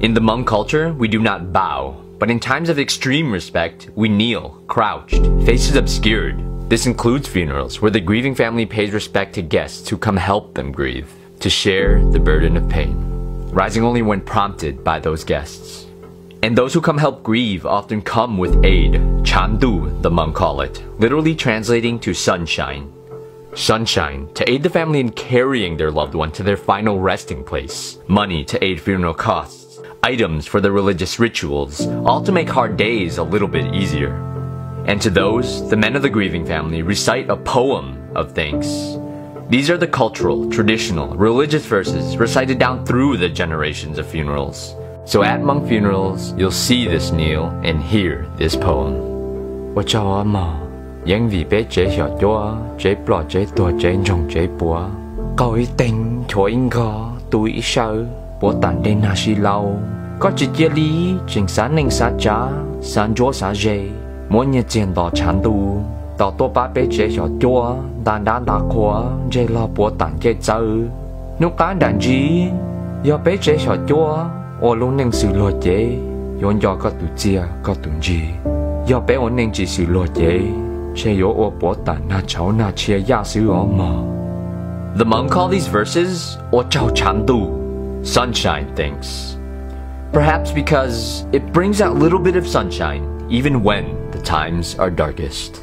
In the Hmong culture, we do not bow, but in times of extreme respect, we kneel, crouched, faces obscured. This includes funerals where the grieving family pays respect to guests who come help them grieve, to share the burden of pain, rising only when prompted by those guests. And those who come help grieve often come with aid, tshav ntuj, the Hmong call it, literally translating to sunshine. Sunshine, to aid the family in carrying their loved one to their final resting place. Money to aid funeral costs items for the religious rituals, all to make hard days a little bit easier. And to those, the men of the grieving family recite a poem of thanks. These are the cultural, traditional, religious verses recited down through the generations of funerals. So at Hmong funerals, you'll see this kneel and hear this poem. 我叫阿妈，因为被这小脚，这不这多这重这波，高一定错应该对手。Bố tàn đến na xì lâu. Có chỉ chia lý, trình sáng ninh sát cha sáng chúa sáng dê. Mỗi nhà tiền đỏ chán tu, đỏ tô ba bé chế nhỏ chúa, đàn đàn đà khóa dê lo bố tàn chế châu. Lúc cá đàn gì, do bé chế nhỏ chúa, ô lúc ninh sự lo chế, yon do có tụ chia, có tụ gì. Do bé ô ninh chỉ sự lo chế, chế yo ô bố tàn na cháu na chia ya sự ổ mà. The monk call these verses Ochao Chandu, sunshine things. Perhaps because it brings out a little bit of sunshine even when the times are darkest.